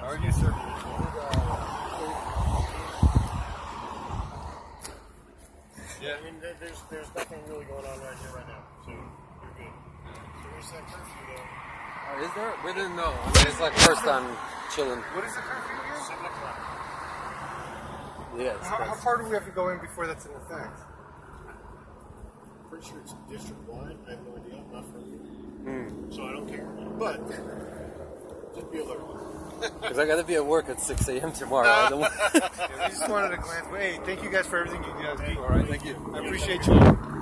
How are you, sir? Yeah. I mean, there's there's nothing really going on right here right now, so you're good. So that curfew though? Oh, is there? We didn't know. I mean, it's like first time chilling. What is the curfew again? Seven o'clock. Yeah. How, how far do we have to go in before that's in effect? pretty sure it's district wide. I have no idea. I'm not from you. Mm. So I don't care. But just be alert. Because I got to be at work at 6 a.m. tomorrow. We just wanted to glance. Hey, thank you guys for everything you guys do. All right, thank you. I appreciate you.